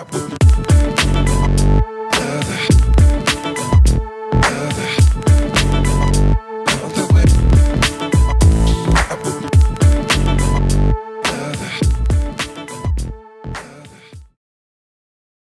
I put